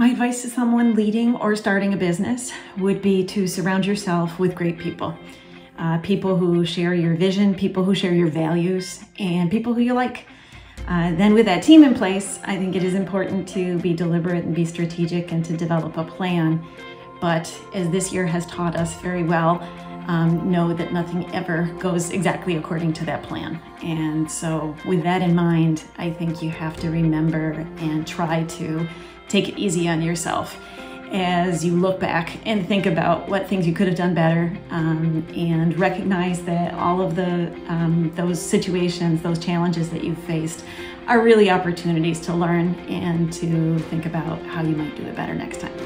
My advice to someone leading or starting a business would be to surround yourself with great people. Uh, people who share your vision, people who share your values, and people who you like. Uh, then with that team in place, I think it is important to be deliberate and be strategic and to develop a plan. But as this year has taught us very well, um, know that nothing ever goes exactly according to that plan. And so with that in mind, I think you have to remember and try to take it easy on yourself as you look back and think about what things you could have done better um, and recognize that all of the um, those situations those challenges that you've faced are really opportunities to learn and to think about how you might do it better next time